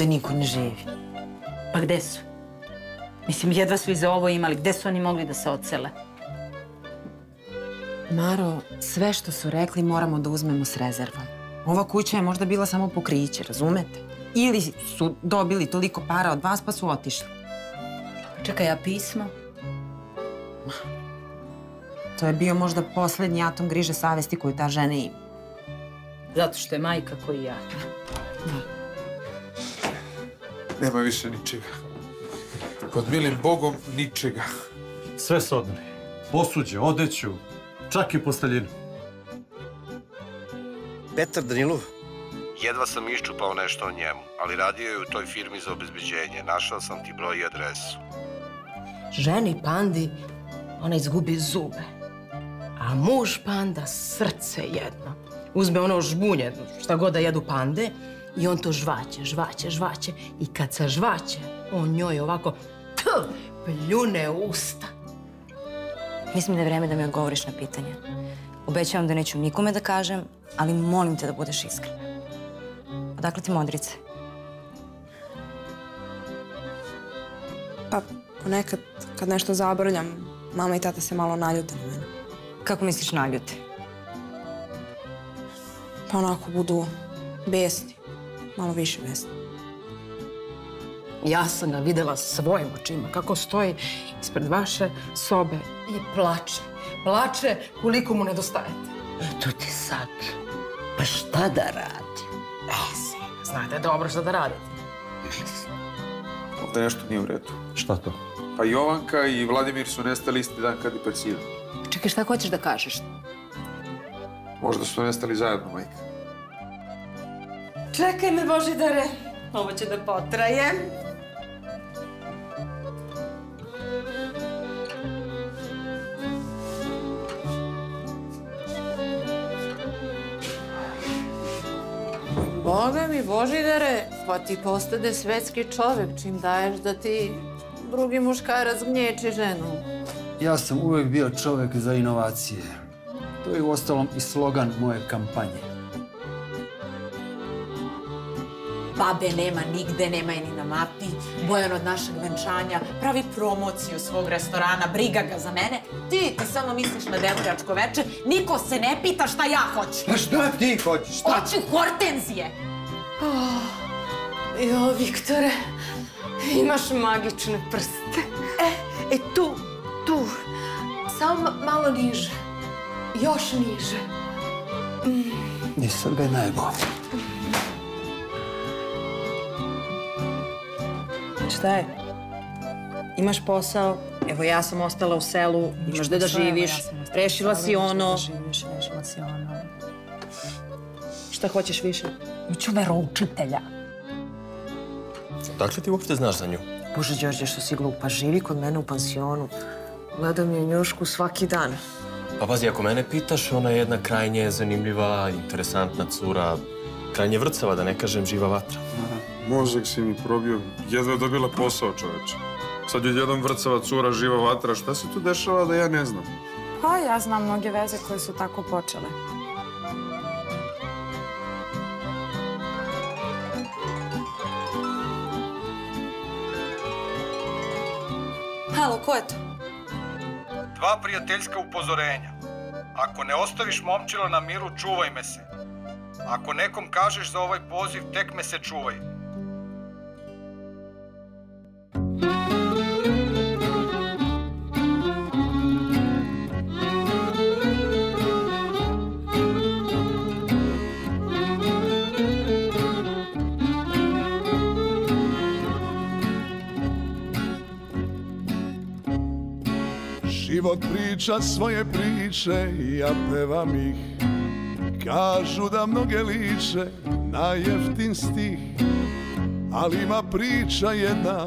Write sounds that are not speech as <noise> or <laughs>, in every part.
Ovde niko ne živi. Pa gde su? Mislim, jedva su i za ovo imali. Gde su oni mogli da se ocele? Maro, sve što su rekli moramo da uzmemo s rezervom. Ova kuća je možda bila samo pokriće, razumete? Ili su dobili toliko para od vas pa su otišli. Čekaj, a pismo? To je bio možda poslednji atom griže savesti koju ta žena ima. Zato što je majka koji ja. Nema više ničega. Pod milim Bogom ničega. Sve su odneli. Posuđe, odeću, čak i posteljinu. Petar Danilov, Jedva sam iščupao nešto o njemu, ali radio je u toj firmi za obezbeđenje. Našao sam ti broj i adresu. Ženi pandi, ona izgubi zube. A muž panda srce jedno. Uzme ono žbunje, šta god da jedu pande, i on to žvaće, žvaće, žvaće. I kad se žvaće, on njoj ovako pljune u usta. Mislim da je vreme da mi odgovoriš na pitanje. Obećavam da neću nikome da kažem, ali molim te da budeš iskren. Odakle ti modrice? Pa ponekad kad nešto zabrljam, mama i tata se malo naljute na mene. Kako misliš naljute? Pa onako budu besni. Malo više besni. Ja sam ga videla svojim očima, kako stoji ispred vaše sobe i plače. Plače koliko mu nedostajete. Eto ti sad. Pa šta da radi? E, znate dobro šta da radite. Ovde nešto nije u redu. Šta to? Pa Jovanka i Vladimir su nestali isti dan kad i Persija. Čekaj, šta hoćeš da kažeš? Možda su nestali zajedno, majka. Čekaj me, Božidare. Ovo će da potraje. Boga mi, Božidare, pa ti postade svetski čovek čim daješ da ti drugi muškarac gnječi ženu. Ja sam uvek bio čovek za inovacije. To je uostalom i slogan moje kampanje. Babe nema nigde, nema je ni na mapi. Bojan od našeg venčanja pravi promociju svog restorana, briga ga za mene. Ti, ti samo misliš na devojačko veče, niko se ne pita šta ja hoću. pa šta ti hoćeš? Šta? Hoću hortenzije. Jo, Viktore, imaš magične prste. E, e tu, tu. Samo ma- malo niže. Još niže. Nisam ga najbo. Šta je? Imaš posao, evo ja sam ostala u selu, imaš gde da živiš, rešila si ono. Živiš, rešila si ono. Šta hoćeš više? Hoću veroučitelja. Dakle ti uopšte znaš za nju? Bože, Đorđe, što si glupa, živi kod mene u pansionu. Gledam je njušku svaki dan. Pa pazi, ako mene pitaš, ona je jedna krajnje zanimljiva, interesantna cura. Krajnje vrcava, da ne kažem živa vatra. Mozak si mi probio. Jedva je dobila posao, čoveče. Sad je jedan vrcava cura, živa vatra. Šta se tu dešava da ja ne znam? Pa ja znam mnoge veze koje su tako počele. Halo, ko je to? Dva prijateljska upozorenja. Ako ne ostaviš momčilo na miru, čuvaj me se. Ako nekom kažeš za ovaj poziv, tek me se čuvaj. Priča svoje priče, ja pevam ih. Kažu da mnoge liče na jeftin stih Ali ima priča jedna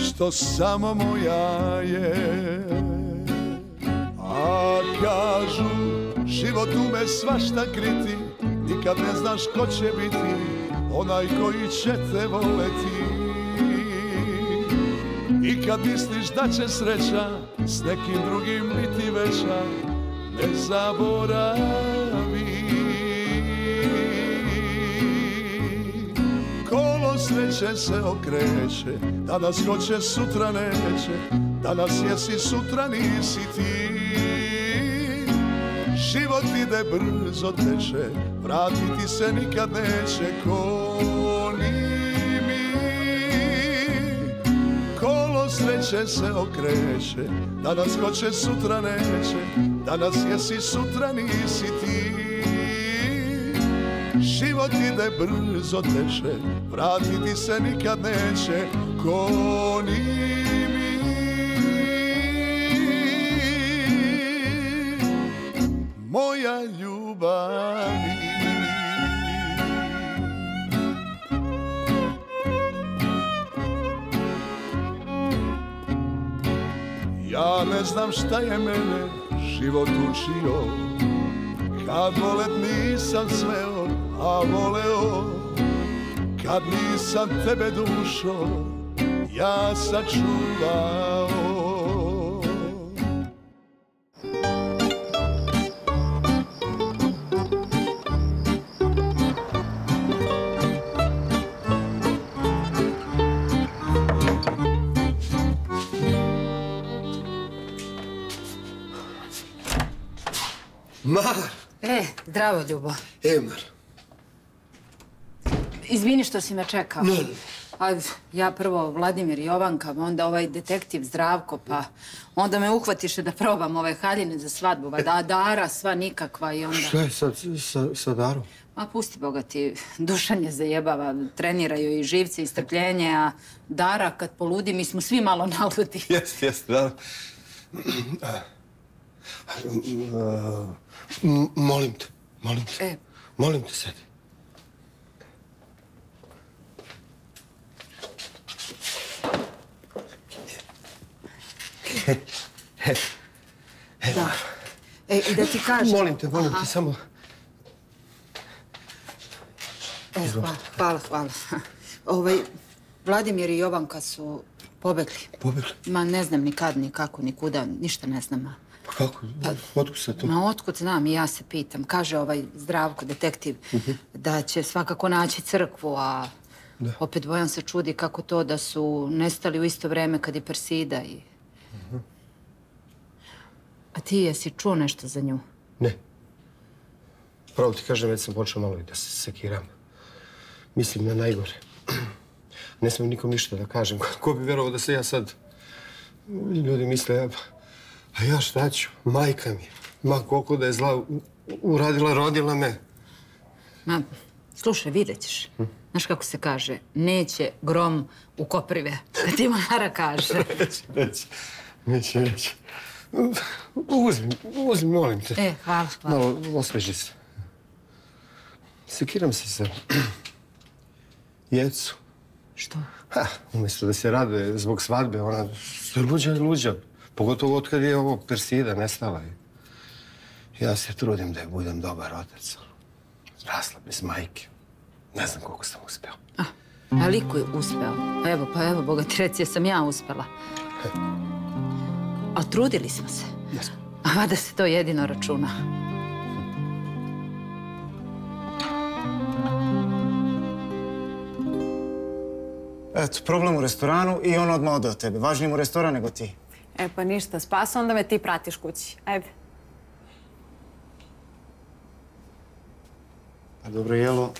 što samo moja je. A kažu život ume svašta kriti Nikad ne znaš ko će biti onaj koji će te voleti I kad misliš da će sreća s nekim drugim biti veća, ne zaboravi. Kolo sreće se okreće Danas hoće, sutra neće Danas jesi, sutra nisi ti Život ide brzo teče Vratiti se nikad neće ko sreće se okreće Danas hoće, sutra neće Danas jesi, sutra nisi ti. Život ide brzo teče Vratiti se nikad neće Ko ni mi. Moja ljubavi Znam šta je mene život učio. Kad volet nisam smeo, a voleo Kad nisam tebe dušo, ja sačuvao Mar, E, zdravo, Ljubo. Emar, Izvini što si me čekao. Ne, ne. A, ja prvo Vladimir Jovanka, onda ovaj detektiv Zdravko, pa onda me uhvatiše da probam ove haljine za svadbu, da Dara sva nikakva i onda... šta je sa Darom? Ma pusti Boga ti, Dušan je zajebava, treniraju i živce i strpljenje, a Dara kad poludi, mi smo svi malo naludi. Jeste, jeste, da. <clears throat> M- Molim te, molim te. E. Molim te, sedi. Da. E, i da ti kažem... Molim te, molim Aha. te, samo... E, hvala, hvala, hvala. Ovaj, Vladimir i Jovanka su pobegli. Pobegli? Ma ne znam ni kad, ni kako, ni kuda, ništa ne znam. Ma. Pa kako? Otkud se to? Ma otkud znam i ja se pitam. Kaže ovaj Zdravko, detektiv, da će svakako naći crkvu, a Da. opet Bojan se čudi kako to da su nestali u isto vreme kad i Persida i... A ti jesi čuo nešto za nju? Ne. Pravo ti kažem, već sam počeo malo i da se sekiram. Mislim na najgore. <clears throat> Ne smijem nikom ništa da kažem. Ko bi vjerovao da se ja sad... Ljudi misle, ja... A ja šta ću? Majka mi. Ma koliko da je zla uradila, rodila me. Ma, slušaj, vidjet ćeš. Znaš kako se kaže, neće grom u koprive. Kad ti Mara kaže. <laughs> Neće, neće. Neće, neće. Uzmi, uzmi, molim te. E, hvala, hvala. Malo osveži se. Sekiram se sa... <clears throat> Jecu. Što? Ha, umjesto da se raduje zbog svadbe, ona luđa i luđa. Pogotovo od kad je ovo Persida nestala. Ja se trudim da je budem dobar otac. Rasla bez majke. Ne znam koliko sam uspeo. A liko je uspeo. Pa evo, pa evo, Boga ti reci, jesam ja uspela. A trudili smo se. A vada se to jedino računa. Eto, problem u restoranu i on odmah ode od tebe. Važniji mu restoran nego ti. E pa ništa, spas, onda me ti pratiš kući. Ajde. Pa dobro, jelo.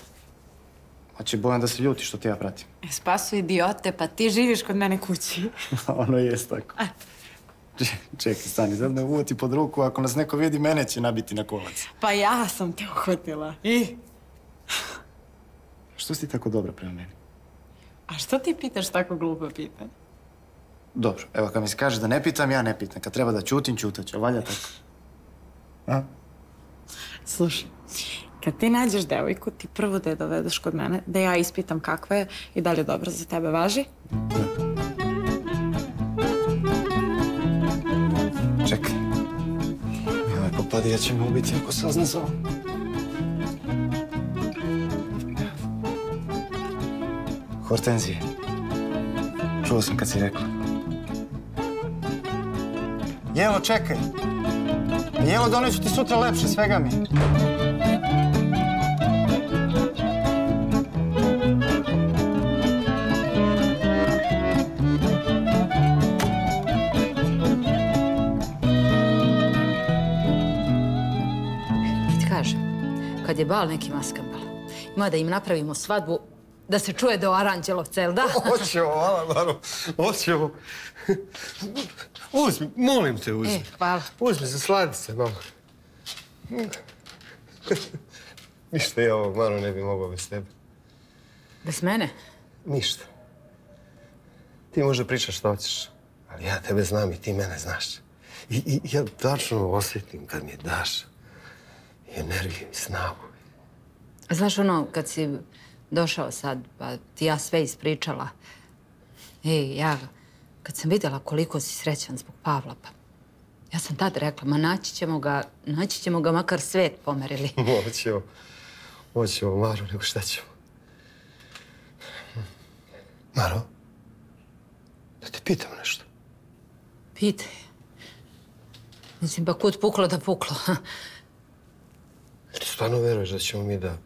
Hoće Bojan da se ljuti što te ja pratim. E, Spaso, idiote, pa ti živiš kod mene kući. <laughs> ono jest tako. Če- Čekaj, stani, sad me uvoti pod ruku. Ako nas neko vidi, mene će nabiti na kolac. Pa ja sam te uhvatila. I? Što si ti tako dobra prema meni? A što ti pitaš tako glupo pitanje? Dobro, evo kad mi se kaže da ne pitam, ja ne pitam. Kad treba da ćutim, ćutat ću. Valja tako. A? Slušaj, kad ti nađeš devojku, ti prvo da je dovedeš kod mene, da ja ispitam kakva je i da li je dobra za tebe, važi? Čekaj. Joj, popadija će me ubiti ako sazna za ovo. Hortenzije. Čuo sam kad si rekla. Jelo, čekaj. Jelo, donesu ti sutra lepše, svega mi. kad je bal neki maskambal. Ima da im napravimo svadbu da se čuje do Aranđelovce, jel da? <laughs> Oćemo, hvala, Uzmi, molim te, uzmi. E, hvala. Uzmi za sladice, malo. <laughs> Ništa ja ovo, Maro, ne bi mogao bez tebe. Bez mene? Ništa. Ti možda pričaš što hoćeš, ali ja tebe znam i ti mene znaš. I, i ja tačno osjetim kad mi daš i energiju i snagu. Znaš ono, kad si došao sad, pa ti ja sve ispričala. Ej, ja, kad sam vidjela koliko si srećan zbog Pavla, pa ja sam tad rekla, ma naći ćemo ga, naći ćemo ga makar svet pomerili. <laughs> Hoćemo. Hoćemo, Maro, nego šta ćemo? Maro, da te pitam nešto. Pitaj. Mislim, pa kud puklo da puklo. <laughs> Ti stvarno veruješ da ćemo mi da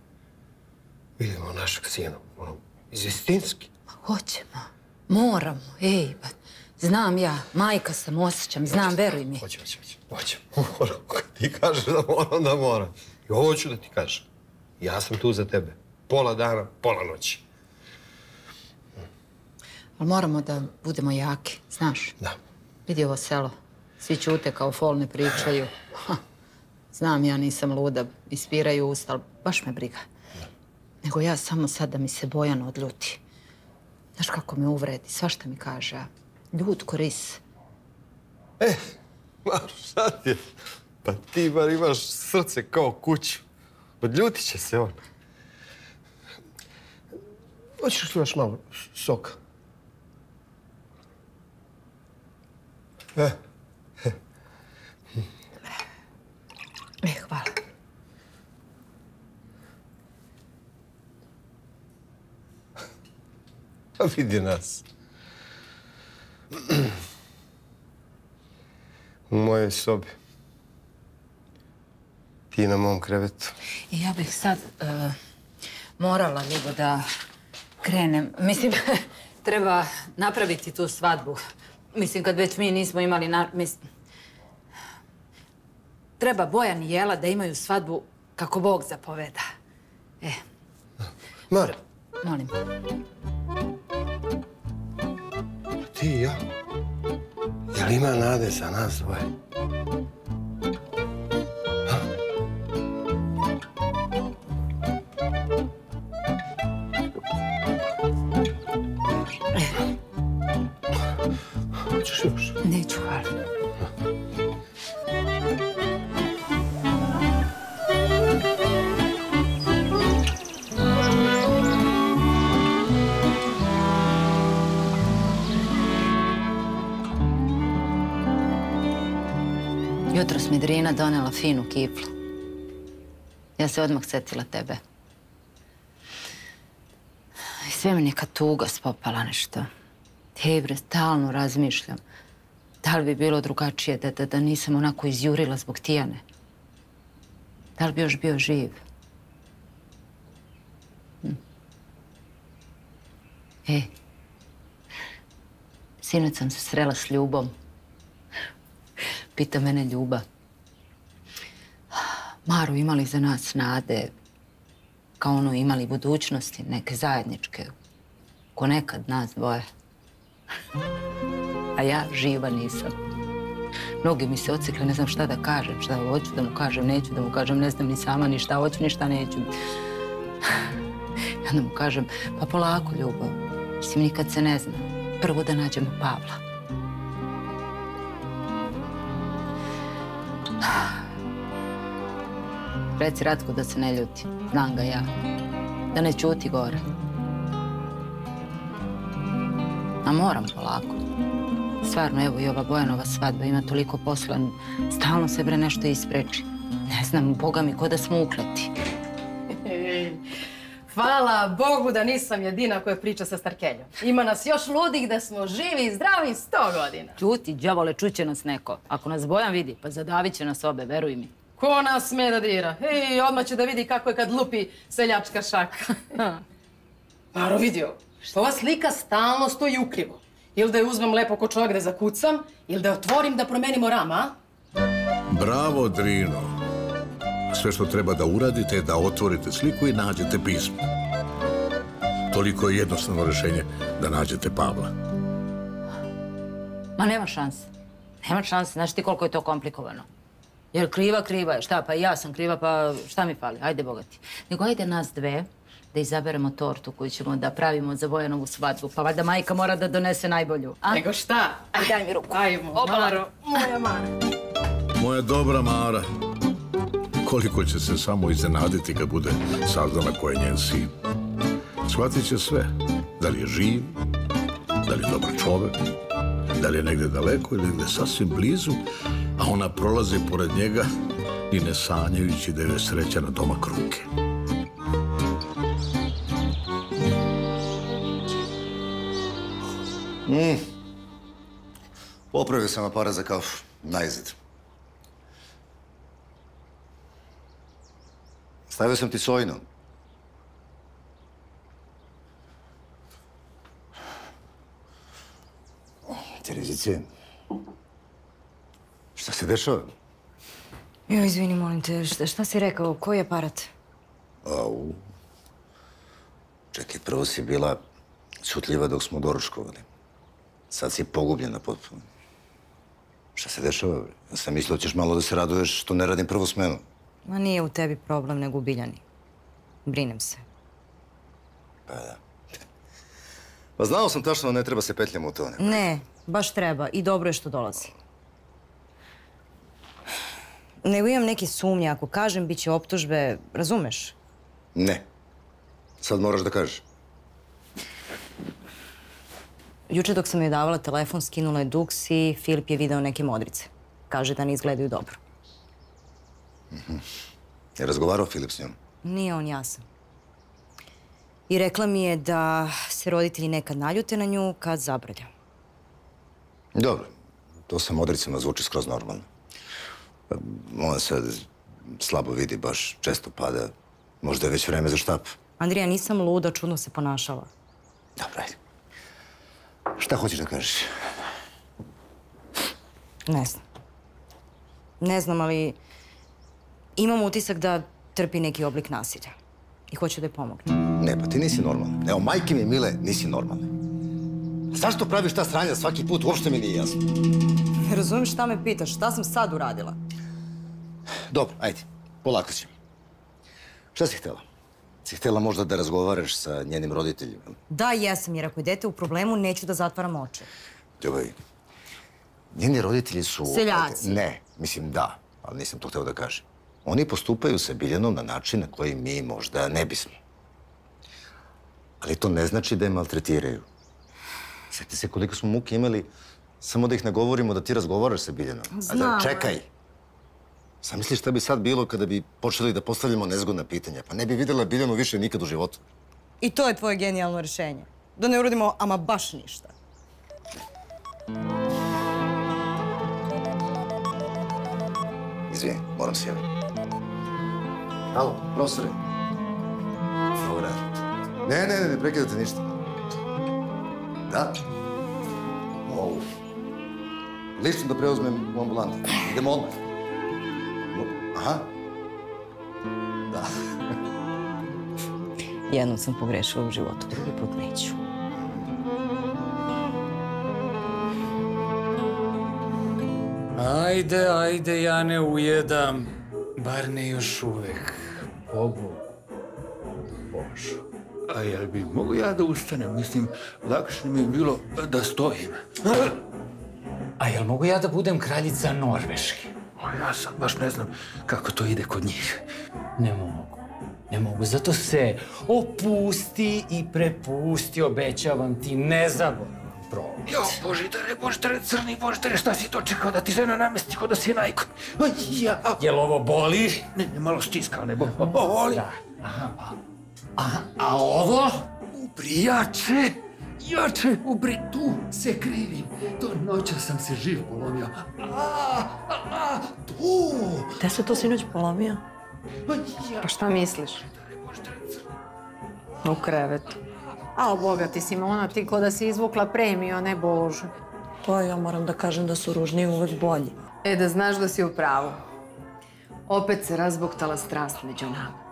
vidimo našeg sina, ono, iz istinski? Hoćemo. Moramo. Ej, pa znam ja, majka sam, osjećam, znam, veruj mi. Hoće, hoće, hoće. Hoće. Moram. Ti kažeš da moram, da moram. I ovo ću da ti kažem. Ja sam tu za tebe. Pola dana, pola noći. Ali moramo da budemo jaki, znaš? Da. Vidi ovo selo. Svi ćute kao fol ne pričaju. Ha. Znam ja nisam luda, ispiraju usta, ali baš me briga. Nego ja samo sad da mi se Bojan odljuti. Znaš kako me uvredi, svašta mi kaže. a Ljud koris. Maro, šta ti je? Pa ti bar imaš srce kao kuću. Odljutit će se on. Hoćeš li još malo soka? E, E, hvala. pa vidi nas. U mojoj sobi. Ti na mom krevetu. I ja bih sad e, morala, Ljubo, da krenem. Mislim, <laughs> treba napraviti tu svadbu. Mislim, kad već mi nismo imali... Na, Treba Bojan i Jela da imaju svadbu kako Bog zapoveda. E, Mare, molim. Ti i ja. Jel ima nade za nas dvoje? Hoćeš još? Neću, hvala. Donela finu kiflu. Ja se odmah setila tebe. I sve mi neka tuga spopala nešto. Hej bre, stalno razmišljam. Da li bi bilo drugačije da, da, da nisam onako izjurila zbog Tijane? Da li bi još bio živ? Hm. E, sinoć sam se srela s Ljubom. Pita mene Ljuba. Maru, imali za nas nade? Kao ono, imali budućnosti, neke zajedničke? Ko nekad nas dvoje. A ja živa nisam. Noge mi se ocikle, ne znam šta da kažem, šta hoću da mu kažem, neću da mu kažem, ne znam ni sama ni šta hoću, ni šta neću. I onda mu kažem, pa polako, ljubav, mislim, nikad se ne zna. Prvo da nađemo Pavla. Reci Ratko da se ne ljuti. Znam ga ja. Da ne čuti gore. A moram polako. Stvarno, evo i ova Bojanova svadba ima toliko posla. Stalno se bre nešto ispreči. Ne znam, boga mi, ko da smo ukleti. <laughs> Hvala Bogu da nisam jedina koja priča sa Starkeljom. Ima nas još ludih da smo živi i zdravi sto godina. Čuti, đavole, čuće nas neko. Ako nas Bojan vidi, pa zadavit će nas obe, veruj mi. Ko nas sme da dira? Ej, odmah će da vidi kako je kad lupi seljačka šaka. <laughs> Maro, vidio, što ova slika stalno stoji ukrivo. Ili da je uzmem lepo ko čovjek da zakucam, ili da je otvorim da promenimo rama, a? Bravo, Drino. Sve što treba da uradite je da otvorite sliku i nađete pismo. Toliko je jednostavno rješenje da nađete Pavla. Ma nema šanse. Nema šanse. Znaš ti koliko je to komplikovano? Jer kriva, kriva je. Šta, pa i ja sam kriva, pa šta mi fali? Ajde, bogati. Nego ajde nas dve da izaberemo tortu koju ćemo da pravimo za Bojanovu svadbu. Pa valjda majka mora da donese najbolju. A? Nego šta? Aj, daj mi ruku. Ajmo, Obala. Maro, moja Mara. Moja dobra Mara. Koliko će se samo iznenaditi kad bude saznala ko je njen sin. Shvatit će sve. Da li je živ, da li je dobar čovek, da li je negdje daleko ili negdje sasvim blizu, a ona prolazi pored njega i ne sanjajući da je sreća na domak ruke. Mm. Popravio sam aparat za kafu. Najzad. Stavio sam ti sojino. Terezice, šta se dešava? Jo, izvini, molim te, šta, šta si rekao? Koji je aparat? Au. Čekaj, prvo si bila čutljiva dok smo doručkovali. Sad si pogubljena potpuno. Šta se dešava? Ja sam mislio da ćeš malo da se raduješ što ne radim prvu smenu. Ma nije u tebi problem, nego u Biljani. Brinem se. Pa da. <laughs> Pa znao sam tačno da ne treba se petljamo u to. Ne? Ne, baš treba i dobro je što dolazi. Nego imam neke sumnje, ako kažem, bit će optužbe, razumeš? ne. Sad moraš da kažeš. Juče dok sam joj davala telefon, skinula je duks i Filip je video neke modrice. Kaže da ne izgledaju dobro. Je razgovarao Filip s njom? Nije on jasan. I rekla mi je da se roditelji nekad naljute na nju kad zabrlja. Dobro. To sa modricama zvuči skroz normalno. Pa, Ona sad slabo vidi, baš često pada. Možda je već vreme za štap. Andrija, nisam luda, čudno se ponašala. Dobro, ajde. Šta hoćeš da kažeš? Ne znam. Ne znam, ali imam utisak da trpi neki oblik nasilja. I hoću da je pomogne. Ne, pa ti nisi normalna. Evo, majke mi mile, nisi normalna. Zašto praviš ta sranja svaki put? Uopšte mi nije jasno. Ne razumijem šta me pitaš, šta sam sad uradila? Dobro, ajde, polako ćemo. Šta si htjela? Si htjela možda da razgovaraš sa njenim roditeljima? Da, jesam, jer ako je dete u problemu, neću da zatvaram oči. Ljubav, njeni roditelji su... Seljaci. Ne, mislim da, ali nisam to htio da kažem. Oni postupaju sa Biljanom na način na koji mi možda ne bismo. Ali to ne znači da je maltretiraju. Sjeti se koliko smo muke imali samo da ih ne govorimo da ti razgovaraš sa Biljanom. A da, Znam. čekaj. Zamisli šta bi sad bilo kada bi počeli da postavljamo nezgodna pitanja. Pa ne bi vidjela Biljanu više nikad u životu. I to je tvoje genijalno rješenje. Da ne uradimo ama baš ništa. Izvijeni, moram se javiti. Alo, profesore. Ne, ne, ne, ne prekidate ništa. Da? Mogu. Lično da preuzmem u ambulantu. Idemo odmah. Aha. Da. <laughs> Jednom sam pogrešila u životu, drugi put neću. Ajde, ajde, ja ne ujedam. Bar ne još uvek. Bogu. A jel bi mogu ja da ustanem? Mislim, lakše mi je bilo da stojim. A jel mogu ja da budem kraljica Norveške? Ja sad baš ne znam kako to ide kod njih. Ne mogu. Ne mogu, zato se opusti i prepusti, obećavam ti, ne zaboravam promet. Jo, Božidare, Božidare, crni Božidare, šta si to čekao da ti žena namesti kod da si najkon? Aj, ja. Jel ovo boli? Ne, ne, malo stiska, ne bo- boli. Da, aha, pa. A, a ovo? Ubri jače, jače, ubri, tu se krivim. To noća sam se živ polomio. A, a, a, tu. Gde se to sinoć polomio? ja. Pa šta misliš? U krevetu. A, boga ti Simona, ti ko da si izvukla premiju, ne Božu. Pa ja moram da kažem da su ružniji uvek bolji. E, da znaš da si u pravu. Opet se razbuktala strast među nama.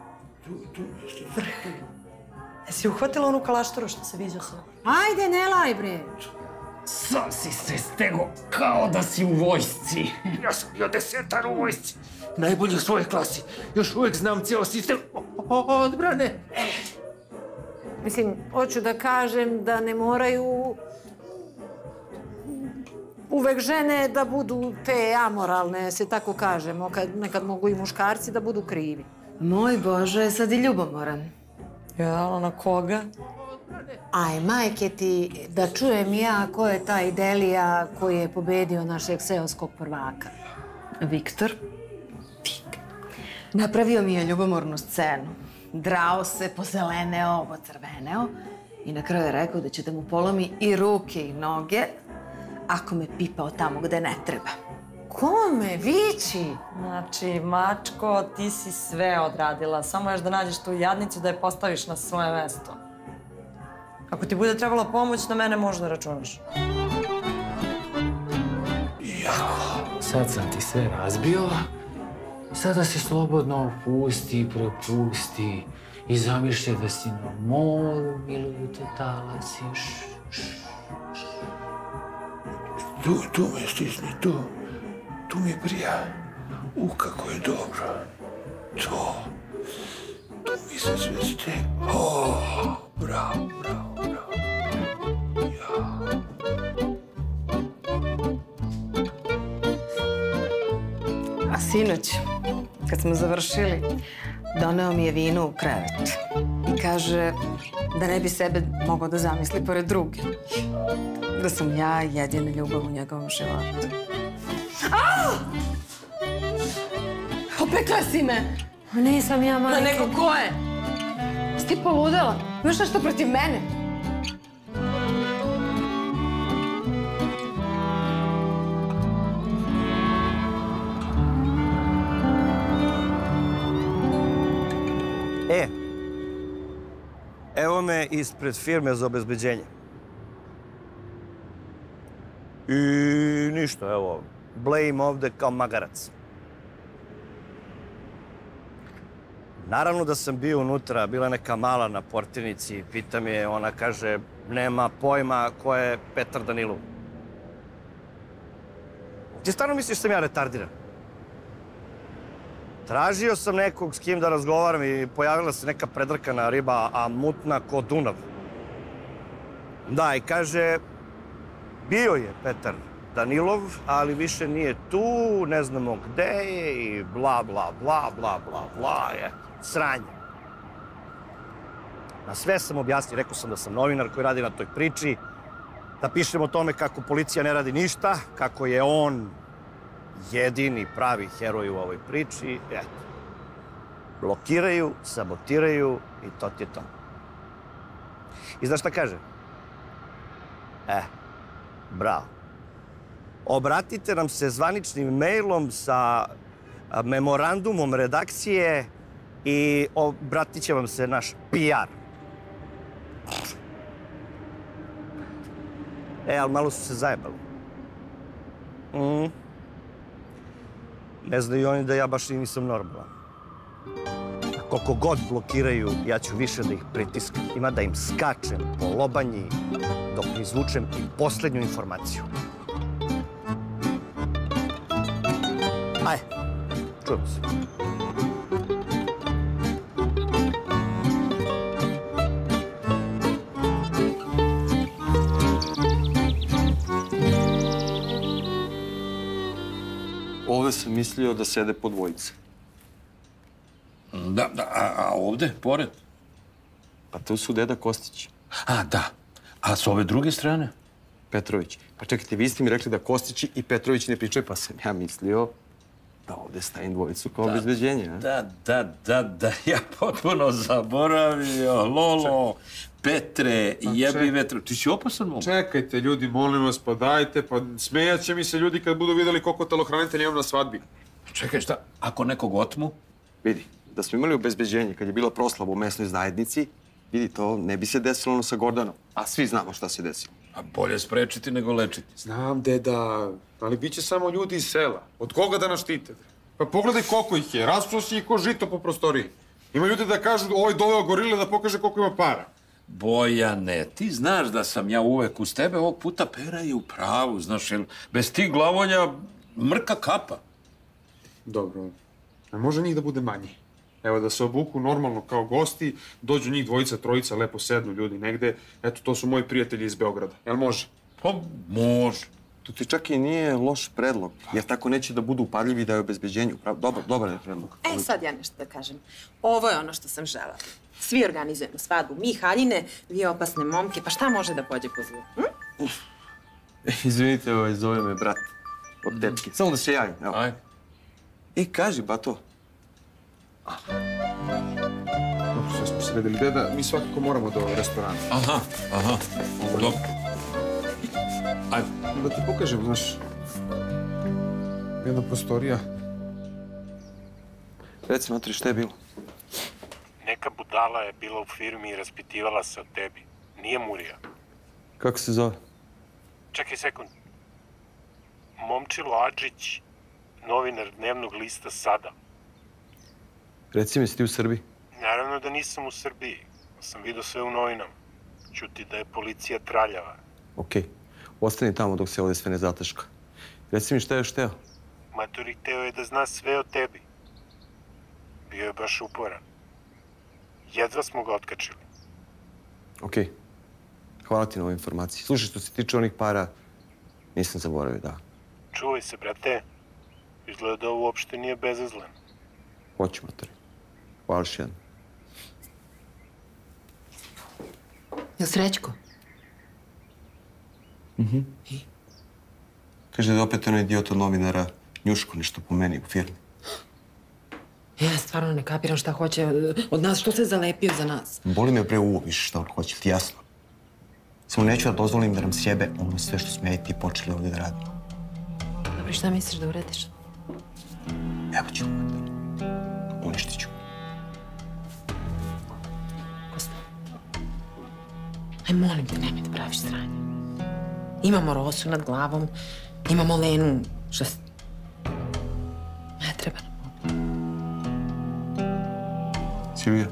Jesi uhvatila onu kalašturu što se viđa sa? Ajde, ne laj bre. Sam si se stego kao da si u vojsci. <laughs> Ja sam bio desetar u vojsci. Najbolji u svojoj klasi. Još uvijek znam cijelo sistem odbrane. Mislim, hoću da kažem da ne moraju uvek žene da budu te amoralne, se tako kažemo, kad nekad mogu i muškarci da budu krivi. Moj Bože, sad i ljubomoran. Ja, na koga? Aj, majke ti, da čujem ja ko je taj Delija koji je pobedio našeg seoskog prvaka. Viktor? Napravio mi je ljubomornu scenu. Drao se, pozeleneo, ocrveneo i na kraju je rekao da će da mu polomi i ruke i noge ako me pipao tamo gde ne treba. Kome? Vići? Znači, mačko, ti si sve odradila. Samo još da nađeš tu jadnicu da je postaviš na svoje mesto. Ako ti bude trebala pomoć, na mene možeš da računaš. Sad sam ti sve razbio. Sada se slobodno pusti, propusti i zamišljaj da si na moru, miluju te talasiš. Tu, tu me stisni, tu. Tu mi prija. U, kako je dobro. To. Tu mi se sve ste. O, bravo, bravo, bravo. A sinoć, kad smo završili, doneo mi je vino u krevet. I kaže da ne bi sebe mogao da zamisli pored druge. Da sam ja jedina ljubav u njegovom životu. Ау! Опекла си ме. Не сам ја, мајка. На него кој? е? Си полудела. Имаш нешто против мене? Е, ево ме испред фирме за обезбеđenje. И ништо, ево, blame ovde kao magarac. Naravno da sam bio unutra, bila neka mala na portirnici, pita mi je, ona kaže, nema pojma ko je Petar Danilov. Ti stvarno misliš da sam ja retardiran? Tražio sam nekog s kim da razgovaram i pojavila se neka predrkana riba, a mutna ko Dunav. Da, i kaže, bio je Petar Danilov, ali više nije tu, ne znamo gde je i bla, bla, bla, bla, bla, bla, je. Sranje. Na sve sam objasnio, rekao sam da sam novinar koji radi na toj priči, da pišem o tome kako policija ne radi ništa, kako je on jedini pravi heroj u ovoj priči, eto. Blokiraju, sabotiraju i to ti je to. I znaš šta kaže? E, bravo. Obratite nam se zvaničnim mailom sa memorandumom redakcije i obratit će vam se naš PR. E, ali malo su se zajebali. Mm. Ne znaju oni da ja baš i nisam normalan. Koliko god blokiraju, ja ću više da ih pritiskam. Ima da im skačem po lobanji dok izvučem i poslednju informaciju. Aj, čujemo se. Ovde sam mislio da sede po dvojice. Da, da, a, a ovde, pored? Pa tu su deda Kostić. A, da. A s ove druge strane? Petrović. Pa čekajte, vi ste mi rekli da Kostići i Petrović ne pričaju, pa sam ja mislio da ovde stavim dvojicu kao obezbeđenje. a? Da, da, da, da, ja potpuno zaboravio. Lolo, Petre, jebi ček- vetru. Ti si opasan momak. Čekajte, ljudi, molim vas, pa dajte, pa smejat će mi se ljudi kad budu videli koliko telohranitelja imam na svadbi. Čekaj, šta? Ako nekog otmu? Vidi, da smo imali obezbeđenje kad je bila proslava u mesnoj zajednici, vidi, to ne bi se desilo ono sa Gordanom. A svi znamo šta se desilo. A bolje sprečiti nego lečiti. Znam, deda, ali bit će samo ljudi iz sela. Od koga da nas štite? Pa pogledaj koliko ih je, rasuo si ih ko žito po prostoriji. Ima ljudi da kažu, ovaj doveo gorile da pokaže koliko ima para. Bojane, ti znaš da sam ja uvek uz tebe, ovog puta pera je u pravu, znaš, jer bez tih glavolja mrka kapa. Dobro, a može njih da bude manje? Evo da se obuku normalno kao gosti, dođu njih dvojica, trojica, lepo sednu ljudi negde. Eto, to su moji prijatelji iz Beograda. Jel može? Pa, može. To ti čak i nije loš predlog, jer tako neće da budu upadljivi da je obezbeđenju. Dobar, dobar je predlog. E, sad ja nešto da kažem. Ovo je ono što sam žela. Svi organizujemo svadbu. Mi haljine, vi opasne momke. Pa šta može da pođe po zlu? Hm? <laughs> Izvinite, ovaj, zove me brat od tetke. Samo da se javim, evo. Aj. E, kaži, bato. Dobro, sve smo sredili. Deda, mi svakako moramo do restorana. Aha, aha. Dobro. Ajde. Da ti pokažem, znaš, jedna prostorija. Reci, Matri, šta je bilo? Neka budala je bila u firmi i raspitivala se o tebi. Nije Murija. Kako se zove? Čekaj sekund. Momčilo Adžić, novinar dnevnog lista Sada. Reci mi, si ti u Srbiji? Naravno da nisam u Srbiji. Sam vidio sve u novinama. Čuti da je policija traljava. Okej. Ostani tamo dok se ovdje sve ne zataška. Reci mi šta je još teo? Maturi hteo je da zna sve o tebi. Bio je baš uporan. Jedva smo ga otkačili. Okej. Hvala ti na ovoj informaciji. Slušaj, što se tiče onih para, nisam zaboravio, da. Čuvaj se, brate. Izgleda da ovo uopšte nije bezazlen. Hoću, Matri. Jednom. Jel Srećko? Mhm. Kaže da je opet onaj idiot od novinara njuško nešto po meni u firmi. Ja stvarno ne kapiram šta hoće od- nas. Što se zalepio za nas? Boli me pre uvo više šta on hoće, ti jasno? Samo neću da dozvolim da nam sjebe ono sve što smo ja i ti počeli ovdje da radimo. Dobro, i šta misliš da uradiš? Evo ću. Uništit ću. Aj, molim te, nemoj da praviš sranje. Imamo Rosu nad glavom, imamo Lenu, što s... Ne treba nam. Silvija,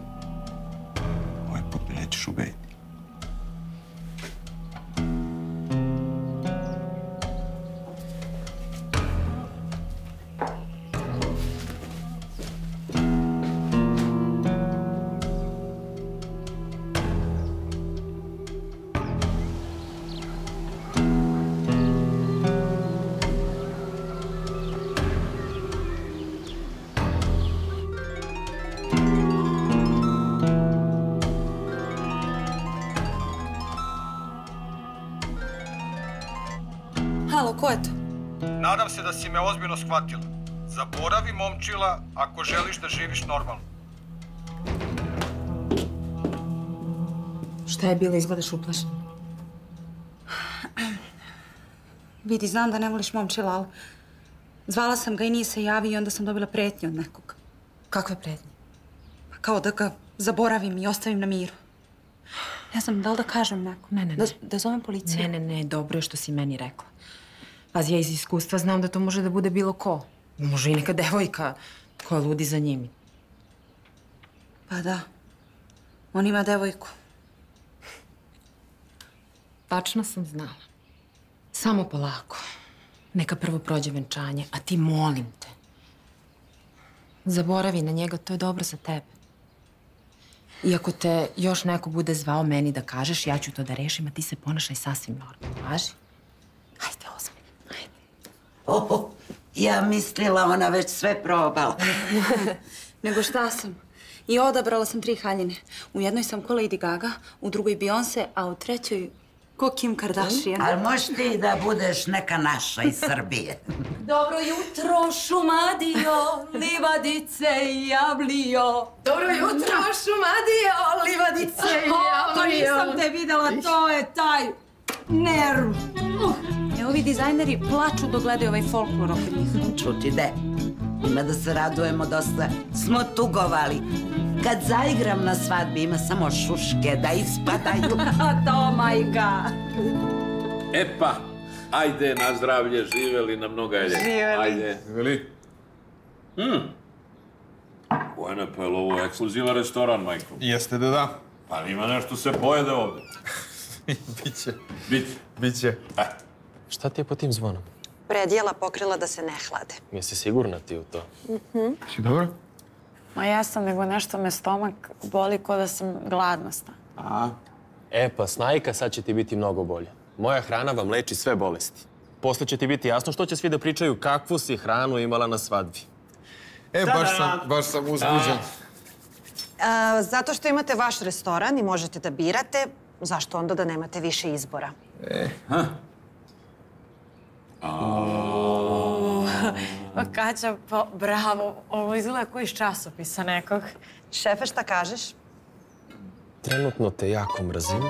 ozbiljno shvatila. Zaboravi momčila ako želiš da živiš normalno. Šta je bilo, izgledaš uplašen? Vidi, znam da ne voliš momčila, ali zvala sam ga i nije se javio i onda sam dobila pretnju od nekog. Kakve pretnje? Pa kao da ga zaboravim i ostavim na miru. Ne znam, da li da kažem nekom? Ne, ne, Da, ne. da zovem policiju? Ne, ne, ne, dobro je što si meni rekla. Pazi, ja iz iskustva znam da to može da bude bilo ko. Može i neka devojka koja ludi za njim. Pa da. On ima devojku. Tačno sam znala. Samo polako. Neka prvo prođe venčanje, a ti molim te. Zaboravi na njega, to je dobro za tebe. I ako te još neko bude zvao meni da kažeš, ja ću to da rešim, a ti se ponašaj sasvim normalno. Važi? Ozmi. Oh, ja mislila ona već sve probala. <laughs> Nego šta sam? I odabrala sam tri haljine. U jednoj sam ko Lady Gaga, u drugoj Beyoncé, a u trećoj ko Kim Kardashian. Ali možeš ti da budeš neka naša iz Srbije. <laughs> Dobro jutro, šumadio, livadice i javlio. Dobro jutro, šumadio, livadice i <laughs> Ako nisam te videla, to je taj nerv. Ovi dizajneri plaču dok gledaju ovaj folklor oko njih. Čuti, de. Ima da se radujemo dosta. Smo tugovali. Kad zaigram na svadbi ima samo šuške da ispadaju. <laughs> to, majka. E pa, ajde na zdravlje, živeli na mnoga je. Živeli. Ajde. Živeli. Hmm. Bojana, pa je li ovo ekskluzivan restoran, majko? Jeste da da. Pa ima nešto se pojede ovde. <laughs> Biće. Biće. Biće. Šta ti je po tim zvonom? Predjela pokrila da se ne hlade. Jesi sigurna ti u to? Si dobro? Ma jesam, nego nešto me stomak boli ko da sam gladna sta. A? E pa, snajka, sad će ti biti mnogo bolje. Moja hrana vam leči sve bolesti. Posle će ti biti jasno što će svi da pričaju kakvu si hranu imala na svadbi. E, baš sam, baš sam uzbuđen. A, zato što imate vaš restoran i možete da birate, zašto onda da nemate više izbora? E, <laughs> Pa Kaća, pa bravo, ovo izgleda kao iz časopisa nekog. Šefe, šta kažeš? Trenutno te jako mrzim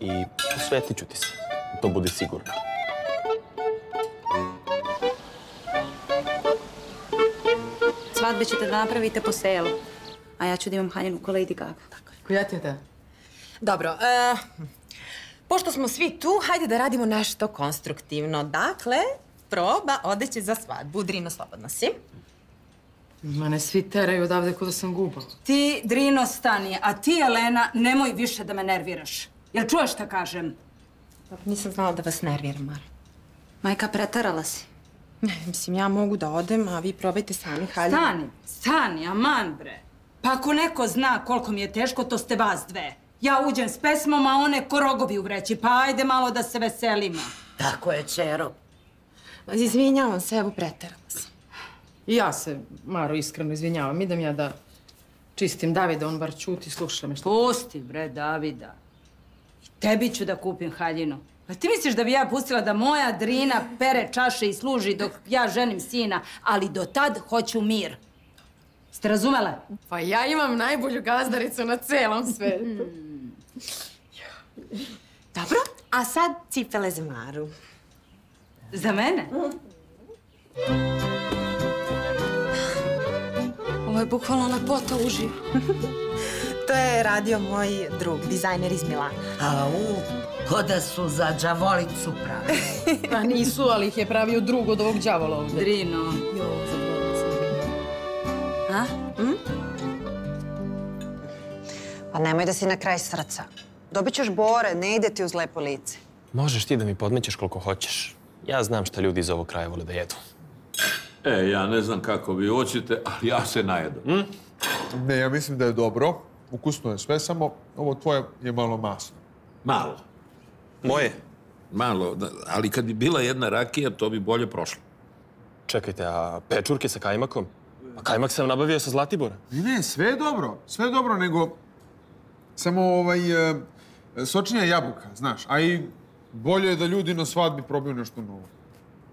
i posvetit ću ti se. To budi sigurno. Svadbe ćete da napravite po selu. A ja ću da imam haljinu ko Lady Gaga. Koja ti je da? Dobro, e, pošto smo svi tu, hajde da radimo nešto konstruktivno. Dakle, proba odeće za svadbu. Drino, slobodno si. Mane svi teraju odavde kod da sam guba. Ti, Drino, stani, a ti, Elena, nemoj više da me nerviraš. Jel čuješ šta kažem? Pa nisam znala da vas nerviram, Mara. Majka, pretarala si. Mislim, ja mogu da odem, a vi probajte sami haljinu. Stani, stani, aman bre. Pa ako neko zna koliko mi je teško, to ste vas dve. Ja uđem s pesmom, a one ko rogovi u vreći. Pa ajde malo da se veselimo. Tako je, čero. Izvinjavam se, evo preterala sam. I ja se, Maro, iskreno izvinjavam. Idem ja da čistim Davida, on bar čuti, sluša me što... Pusti, bre, Davida. I tebi ću da kupim haljinu. Pa ti misliš da bi ja pustila da moja Drina pere čaše i služi dok ja ženim sina, ali do tad hoću mir. Ste razumele? Pa ja imam najbolju gazdaricu na celom svetu. Dobro, a sad cipele za Maru. Za mene? Ovo je bukvalno lepota uživo. <laughs> to je radio moj drug, dizajner iz Milana. Au, ko da su za džavolicu pravi. <laughs> Pa nisu, ali ih je pravio drug od ovog đavola ovde. Drino. Jo, zaboravila sam. A? Hm? Pa nemoj da si na kraj srca. Dobit ćeš bore, ne ide ti uz lepo lice. Možeš ti da mi podmećeš koliko hoćeš. Ja znam šta ljudi iz ovog kraja vole da jedu. E, ja ne znam kako vi hoćete, ali ja se najedam. Ne, ja mislim da je dobro. Ukusno je sve, samo ovo tvoje je malo masno. Malo. Moje? Malo, ali kad bi bila jedna rakija, to bi bolje prošlo. Čekajte, a pečurke sa kajmakom? A kajmak sam nabavio sa Zlatibora. Ne, ne, sve je dobro. Sve je dobro, nego... Samo ovaj... e, sočnija jabuka, znaš. A i bolje je da ljudi na svadbi probaju nešto novo.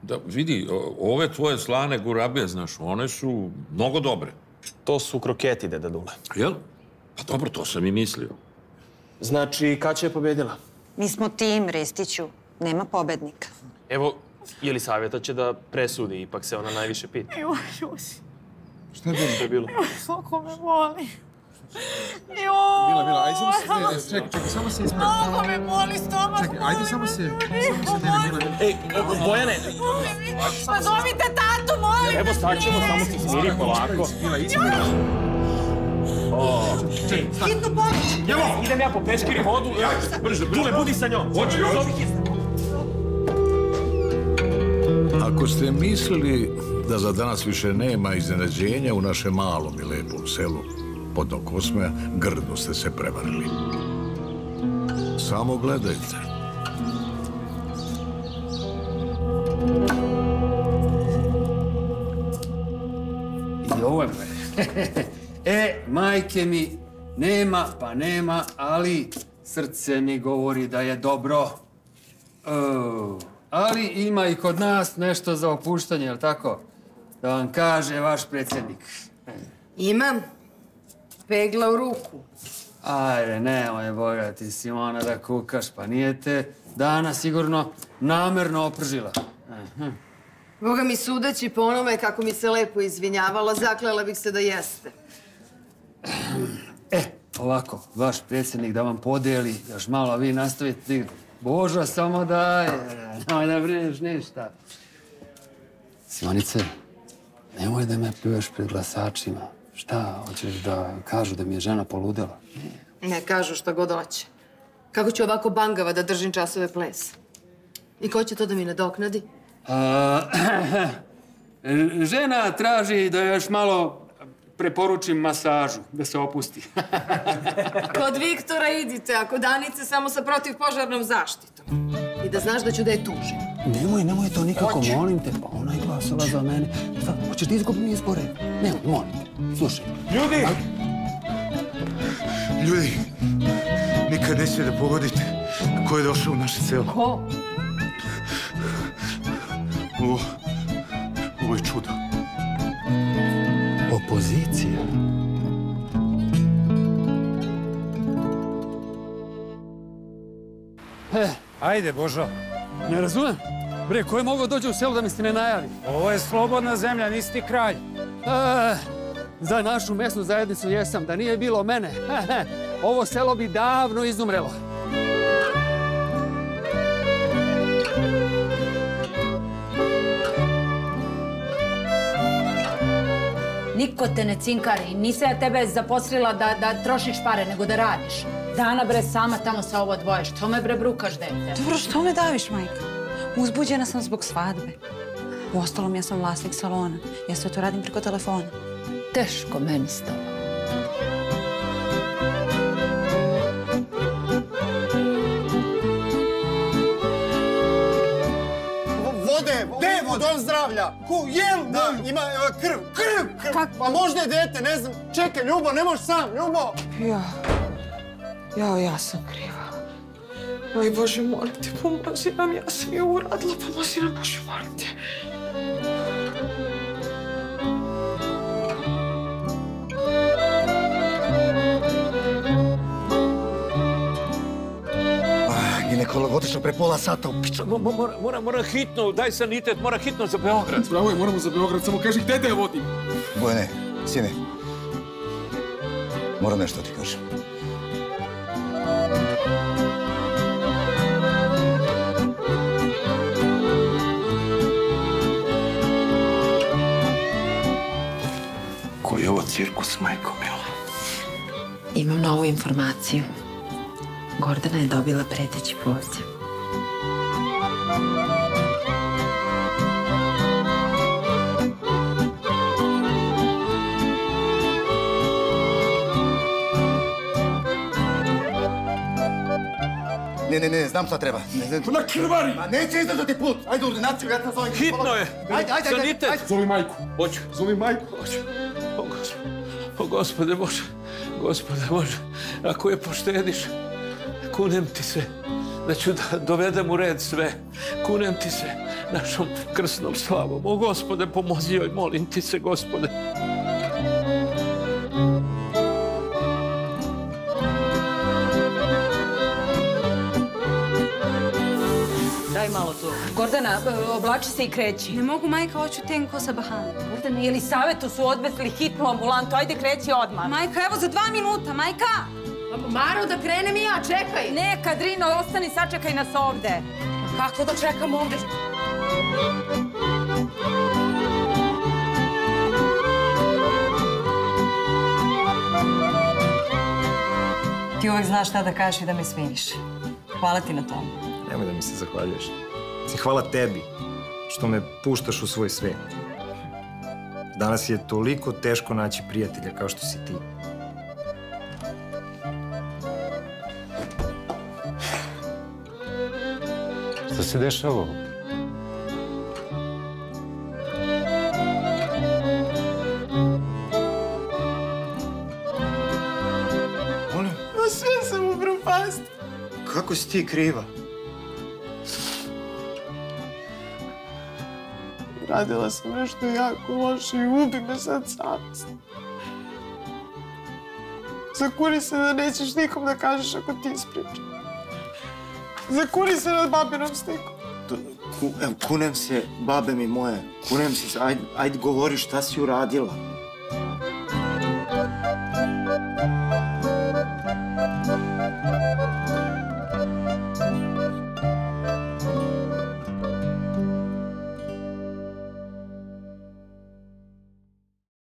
Da, vidi, ove tvoje slane gurabe, znaš, one su mnogo dobre. To su kroketi, deda Dule. Jel? Pa dobro, to sam i mislio. Znači, Kaća je pobedila? Mi smo tim, Ristiću. Nema pobednika. Evo, je li savjeta će da presudi, ipak se ona najviše pita. Joj, joj. Šta je bilo? Šta je bilo? Svako me boli. Joj. Mila, Mila, ajde samo se... Ne, ne, čekaj, čekaj, samo se ispravi. Mnogo me boli stomak. Čekaj, ajde samo se... Samo se, ne, ne, Mila. Ej, Bojane! Pa zovite tatu, molim. Evo, staćemo, samo se smiri polako. Mila, ispravi. Hitno pomoć! Evo, idem ja po peškir i vodu. Brže, Dule, budi sa njom. Hoće, hitno. Ako ste mislili da za danas više nema iznenađenja u našem malom i lepom selu pod Okosme, grdno ste se prevarili. Samo gledajte. Jovane. <laughs> e, majke mi, nema pa nema, ali srce mi govori da je dobro. O, ali ima i kod nas nešto za opuštanje, jel tako? Da vam kaže vaš predsjednik. Imam. Pegla u ruku. Ajde, nemoj, Boga, ti Simona da kukaš, pa nije te dana sigurno namerno opržila. Aha. Boga mi sudeći po onome kako mi se lepo izvinjavala, zaklela bih se da jeste. Ovako, vaš predsjednik da vam podijeli, još malo vi nastavite. Boža, samo daj, nemoj da brineš ništa. Simonice, Nemoj da me pljuješ pred glasačima. Šta, hoćeš da kažu da mi je žena poludela? Ne kažu šta god hoće. Kako ću ovako bangava da držim časove ples? I ko će to da mi nadoknadi? A, <clears throat> žena traži da još malo preporučim masažu, da se opusti. <laughs> Kod Viktora idite, a kod Anice samo sa protivpožarnom zaštitom. Da znaš da ću da je tužim. Nemoj, nemoj to nikako, Hoću. molim te. Pa ona je glasala za mene. Šta, hoćeš da izgubim izbore? Nemoj, molim te. Slušaj. Ljudi! Ljudi, nikad nećete da pogodite ko je došao u naše selo. Ko? Ovo, ovo je čudo. Opozicija. E, ajde, Božo. Ne razumem. Bre, ko je mogao dođe u selo da mi se ne najavi? Ovo je slobodna zemlja, nisi ti kralj. E, za našu mesnu zajednicu jesam. Da nije bilo mene, ovo selo bi davno izumrelo. Niko te ne cinkari. Nisam ja tebe zaposlila da, da trošiš pare, nego da radiš. Dana bre sama tamo sa ovo dvoje. Što me bre brukaš, dete? Dobro, što me daviš, majka? Uzbuđena sam zbog svadbe. Uostalom, ja sam vlasnik salona. Ja sve to radim preko telefona. Teško meni s tobom. Vode, devo, dom zdravlja. Ku, jel, da, ima e, krv, krv, krv. Pa možda je dete, ne znam. Čekaj, Ljubo, ne možeš sam, Ljubo. Ja, ja, ja sam kriva. Aj Bože, molim te, pomozi nam, ja sam je uradila, pomozi nam, Bože, molim te. Ginekolog otišao pre pola sata u piču. Mora, mora, mora hitno, daj sanitet, mora hitno za Beograd. Bravo je, moramo za Beograd, samo kaži gde da je vodim. Bojane, sine, moram nešto ti kažem. Koji je ovo cirkus, majko mila? Imam novu informaciju. Gordana je dobila preteći poziv. Ne, ne, ne, znam šta treba. Ne, ne. Na krvari! Ma neće izdržati put. Ajde u ordinaciju, ja sam zovem. Hitno je! Ajde, ajde, ajde. Sanitet! ajde. Zovi majku. Hoću. Zovi majku. Hoću. Gospode Bože, gospode Bože, ako je poštediš, kunem ti se da ću da dovedem u red sve. Kunem ti se našom krsnom slavom. O, gospode, pomozi joj, molim ti se, gospode. Gordana, e, oblači se i kreći. Ne mogu, majka, hoću tenko sa Bahama. Gordana, je li savetu su odvezli hitnu ambulantu? Ajde, kreći odmah. Majka, evo za dva minuta, majka! Maro, da krenem i ja, čekaj. Ne, Kadrino, ostani, sačekaj nas ovde. Kako da čekam ovde? Ti uvek znaš šta da kažeš i da me smiriš. Hvala ti na tome. Nemoj da mi se zahvaljuješ. Hvala tebi što me puštaš u svoj svet. Danas je toliko teško naći prijatelja kao što si ti. Šta se dešava? Molim, Ma sve sam upropastila. kako si ti kriva? Radila sam nešto jako loše i ubi me sad savjest. Zakuni se da nećeš nikom da kažeš ako ti ispričaš. Zakuni se nad babinom evo, kunem se, babe mi moje, kunem se, ajde, ajde govori šta si uradila.